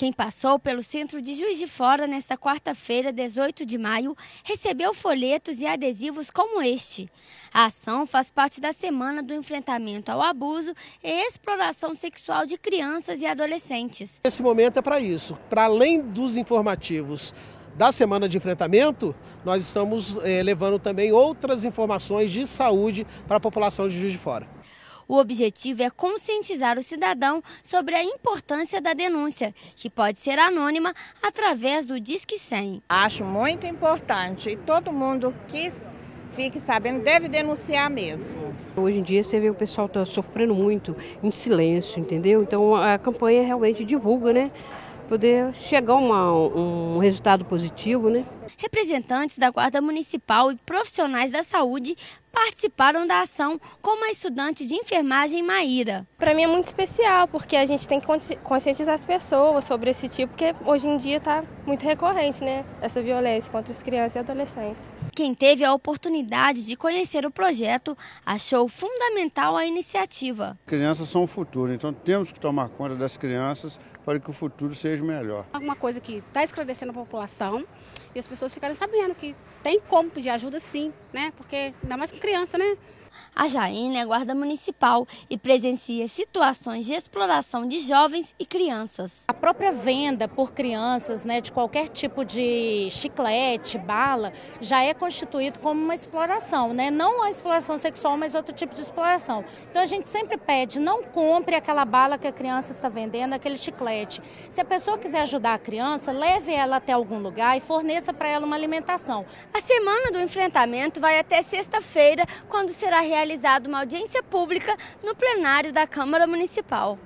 Quem passou pelo centro de Juiz de Fora nesta quarta-feira, 18 de maio, recebeu folhetos e adesivos como este. A ação faz parte da semana do enfrentamento ao abuso e exploração sexual de crianças e adolescentes. Esse momento é para isso, para além dos informativos da semana de enfrentamento, nós estamos eh, levando também outras informações de saúde para a população de Juiz de Fora. O objetivo é conscientizar o cidadão sobre a importância da denúncia, que pode ser anônima através do Disque 100. Acho muito importante e todo mundo que fique sabendo deve denunciar mesmo. Hoje em dia você vê o pessoal está sofrendo muito em silêncio, entendeu? Então a campanha realmente divulga, né? poder chegar a um resultado positivo, né? Representantes da Guarda Municipal e profissionais da saúde participaram da ação, como a estudante de enfermagem Maíra. Para mim é muito especial, porque a gente tem que conscientizar as pessoas sobre esse tipo, porque hoje em dia está muito recorrente, né? Essa violência contra as crianças e adolescentes. Quem teve a oportunidade de conhecer o projeto achou fundamental a iniciativa. Crianças são o futuro, então temos que tomar conta das crianças para que o futuro seja melhor. Uma coisa que está esclarecendo a população e as pessoas ficarem sabendo que tem como pedir ajuda sim, né? Porque ainda mais criança, né? A Jaine é guarda municipal e presencia situações de exploração de jovens e crianças. A própria venda por crianças né, de qualquer tipo de chiclete, bala, já é constituído como uma exploração, né? não a exploração sexual, mas outro tipo de exploração. Então a gente sempre pede, não compre aquela bala que a criança está vendendo, aquele chiclete. Se a pessoa quiser ajudar a criança, leve ela até algum lugar e forneça para ela uma alimentação. A semana do enfrentamento vai até sexta-feira, quando será realizada uma audiência pública no plenário da Câmara Municipal.